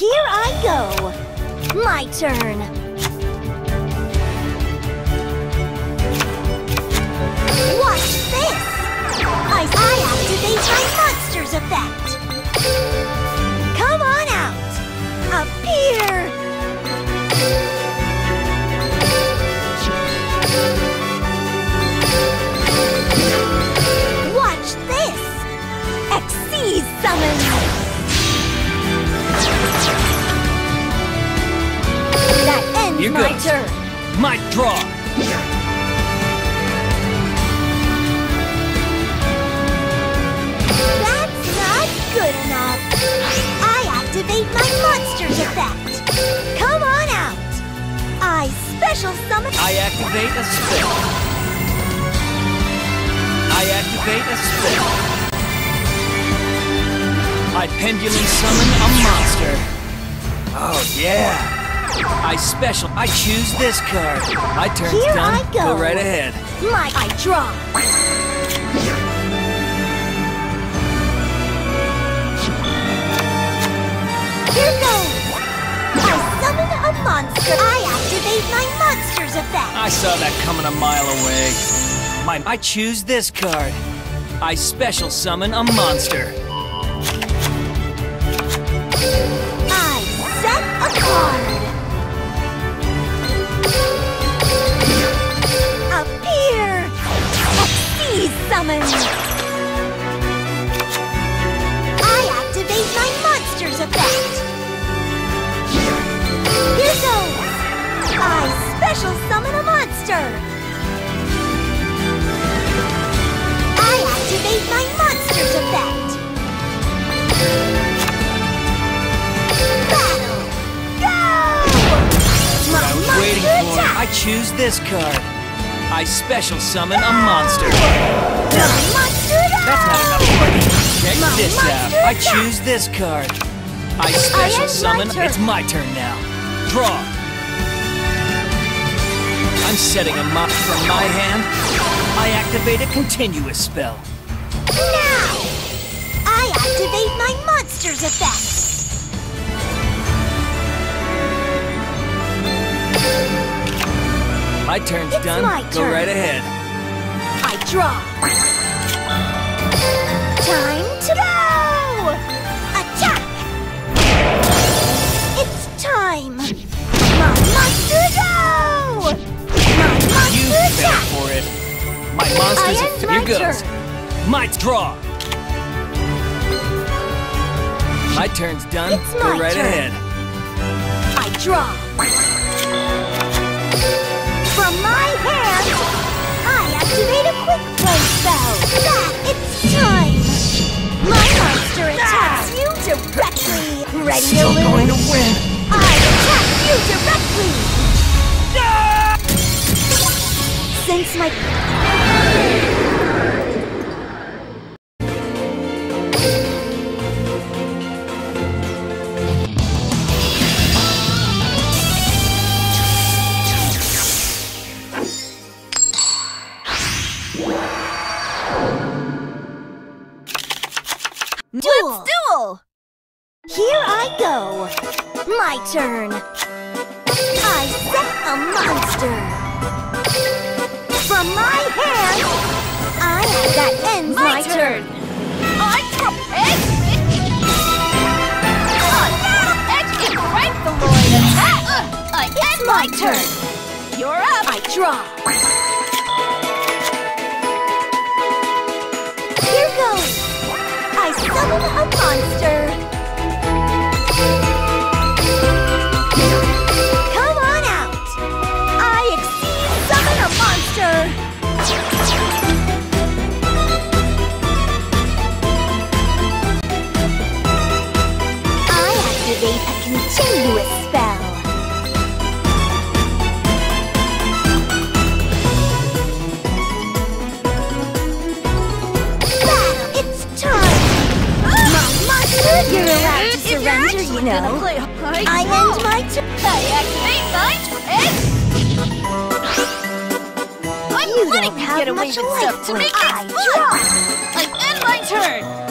Here I go. My turn. Watch this. I, I activate my monsters Might draw. That's not good enough. I activate my monsters effect. Come on out. I special summon. I activate a spell. I activate a spell. I pendulum summon a monster. Oh yeah. I special. I choose this card. My turn's Here done. I go. go right ahead. My I draw. Here goes. I summon a monster. I activate my monsters effect. I saw that coming a mile away. My, I choose this card. I special summon a monster. I set a card. My monsters effect. Battle! Go! I was waiting for attack! I choose this card. I special summon a monster. My monster attack! That's not enough. Check My this out. monster I choose this card. I special my summon. turn. It's my turn now. Draw. I'm setting a mop from my hand. I activate a continuous spell. Now! I activate my monsters effect. My turn's It's done. my Go turn. right ahead. I draw. Time to go! Attack! It's time! My monster go! My You monster fell attack! for it. My monster's I a end Here goes. turn. My draw. My turn's done. It's Go right turn. ahead. I draw. From my hand, I activate a quick play spell. That it's time. My monster attacks you directly. Ready to Still lose? going to win. I attack you directly. Since my duel. duel. Here I go. My turn. I set a monster. From my hand, I that ends my, My turn. I drop X. X is right the Lord attack. Uh, I end my turn. turn. You're up. I draw. You know. gonna play hide I and end my turn. I activate my X. I'm You letting you get away with stuff to make I it fun. I end my turn.